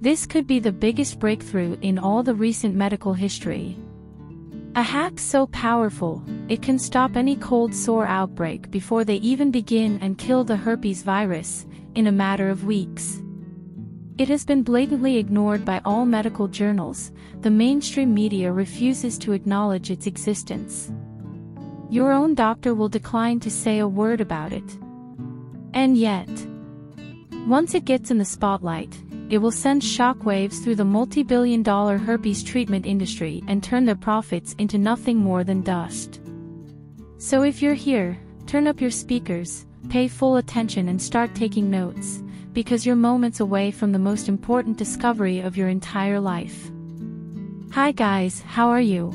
This could be the biggest breakthrough in all the recent medical history. A hack so powerful, it can stop any cold sore outbreak before they even begin and kill the herpes virus, in a matter of weeks. It has been blatantly ignored by all medical journals, the mainstream media refuses to acknowledge its existence. Your own doctor will decline to say a word about it. And yet, once it gets in the spotlight, it will send shockwaves through the multi-billion dollar herpes treatment industry and turn their profits into nothing more than dust. So if you're here, turn up your speakers, pay full attention and start taking notes, because you're moments away from the most important discovery of your entire life. Hi guys, how are you?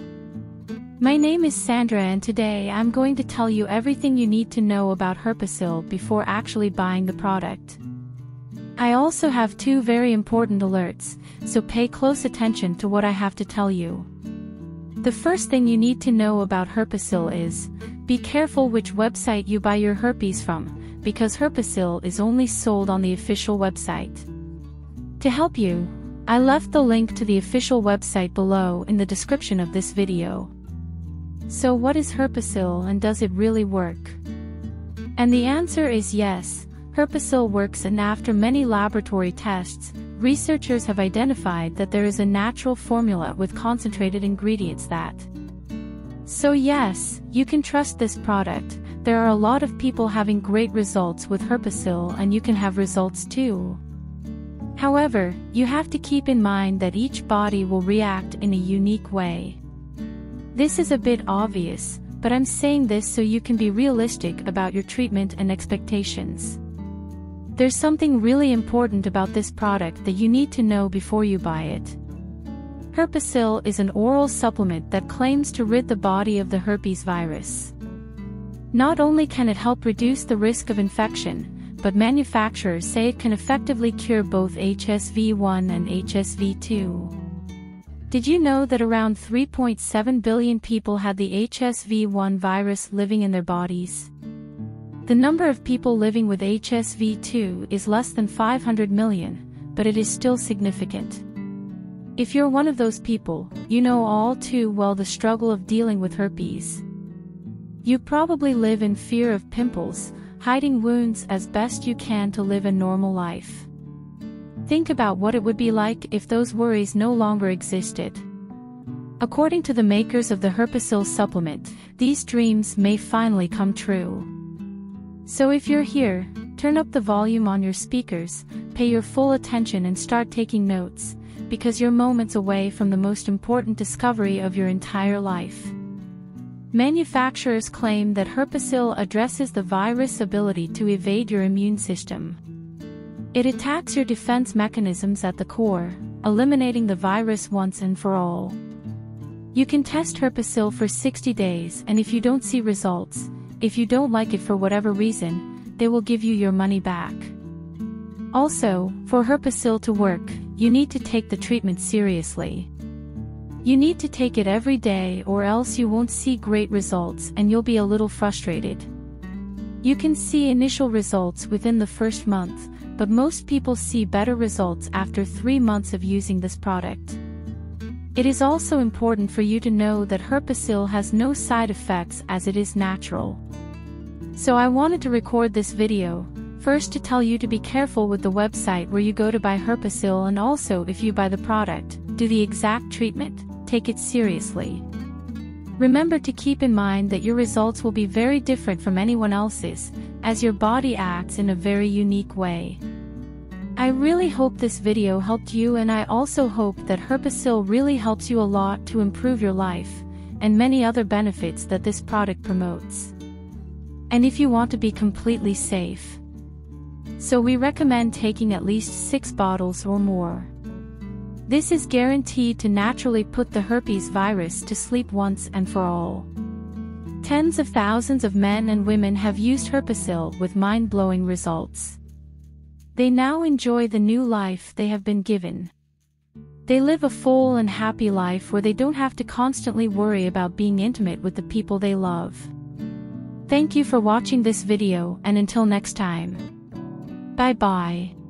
My name is Sandra and today I'm going to tell you everything you need to know about Herpesyl before actually buying the product. I also have two very important alerts, so pay close attention to what I have to tell you. The first thing you need to know about Herpesyl is, be careful which website you buy your herpes from, because Herpesyl is only sold on the official website. To help you, I left the link to the official website below in the description of this video. So what is Herpesyl and does it really work? And the answer is yes, Herpesyl works and after many laboratory tests, researchers have identified that there is a natural formula with concentrated ingredients that. So yes, you can trust this product, there are a lot of people having great results with Herpesyl and you can have results too. However, you have to keep in mind that each body will react in a unique way. This is a bit obvious, but I'm saying this so you can be realistic about your treatment and expectations. There's something really important about this product that you need to know before you buy it. Herpesyl is an oral supplement that claims to rid the body of the herpes virus. Not only can it help reduce the risk of infection, but manufacturers say it can effectively cure both HSV-1 and HSV-2. Did you know that around 3.7 billion people had the HSV-1 virus living in their bodies? The number of people living with HSV2 is less than 500 million, but it is still significant. If you're one of those people, you know all too well the struggle of dealing with herpes. You probably live in fear of pimples, hiding wounds as best you can to live a normal life. Think about what it would be like if those worries no longer existed. According to the makers of the Herpesyl supplement, these dreams may finally come true. So if you're here, turn up the volume on your speakers, pay your full attention and start taking notes, because you're moments away from the most important discovery of your entire life. Manufacturers claim that Herpesyl addresses the virus' ability to evade your immune system. It attacks your defense mechanisms at the core, eliminating the virus once and for all. You can test Herpesyl for 60 days and if you don't see results, if you don't like it for whatever reason, they will give you your money back. Also, for Herpesyl to work, you need to take the treatment seriously. You need to take it every day or else you won't see great results and you'll be a little frustrated. You can see initial results within the first month, but most people see better results after 3 months of using this product. It is also important for you to know that Herpesyl has no side effects as it is natural. So I wanted to record this video, first to tell you to be careful with the website where you go to buy Herpesyl and also if you buy the product, do the exact treatment, take it seriously. Remember to keep in mind that your results will be very different from anyone else's, as your body acts in a very unique way. I really hope this video helped you and I also hope that Herpesyl really helps you a lot to improve your life, and many other benefits that this product promotes. And if you want to be completely safe. So we recommend taking at least 6 bottles or more. This is guaranteed to naturally put the herpes virus to sleep once and for all. Tens of thousands of men and women have used Herpesyl with mind-blowing results. They now enjoy the new life they have been given. They live a full and happy life where they don't have to constantly worry about being intimate with the people they love. Thank you for watching this video and until next time. Bye bye.